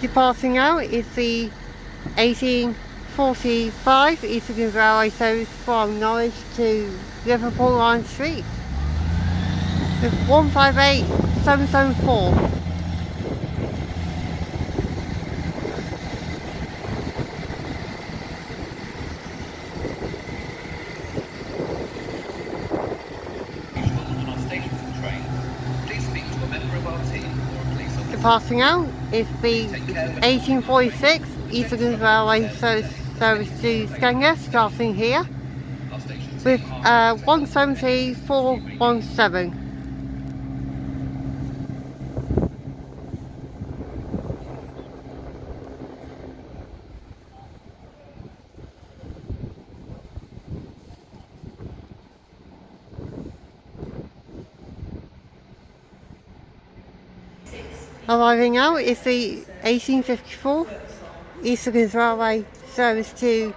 Departing out. Is the 1845 Eastern Railway service from Norwich to Liverpool Lime Street. With 158774. Departing out is the 1846 Eastern Railway service, to Skegness, starting here with uh, 170417. Arriving out is the 1854 East Midlands Railway service to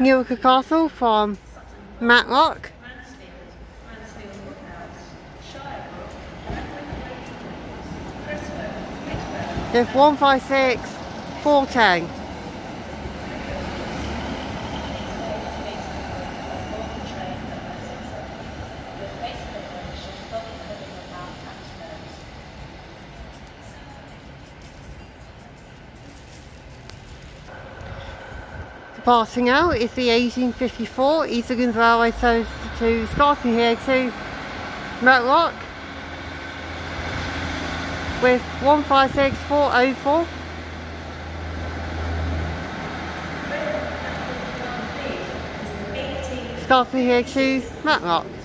Newark Castle from Matlock. There's 156 410. Passing out is the 1854 East Midlands Railway service to starting here to Matlock with 156404 starting here to Matlock.